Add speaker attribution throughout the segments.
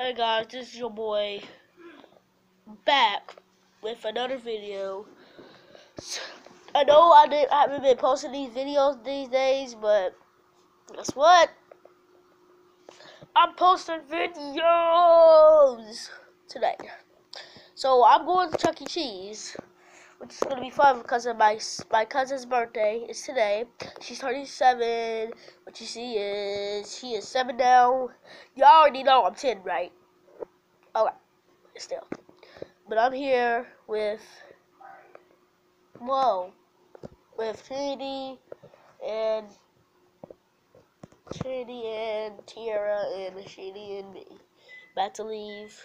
Speaker 1: Hey guys, this is your boy back with another video. I know I, didn't, I haven't been posting these videos these days, but guess what? I'm posting videos today. So I'm going to Chuck E. Cheese, which is gonna be fun because of my my cousin's birthday. is today. She's 37. What you see is she is seven now. Y'all already know I'm 10, right? Okay, still. But I'm here with whoa, with Trinity and Trinity and Tiara and Trinity and me. About to leave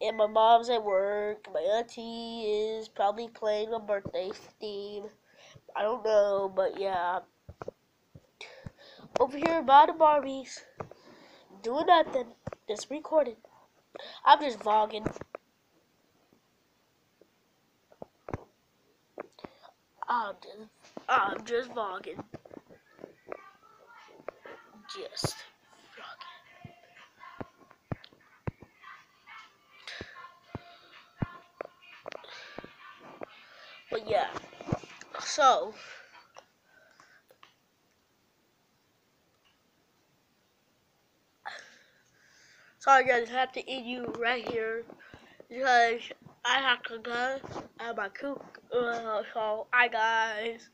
Speaker 1: and my mom's at work. My auntie is probably playing a birthday theme. I don't know, but yeah. Over here by the Barbies, doing nothing, just recording. I'm just vlogging. I'm just, I'm just vlogging. Just. But yeah, so sorry guys, I have to eat you right here because I have to go. Have my cook. Uh, so, hi guys.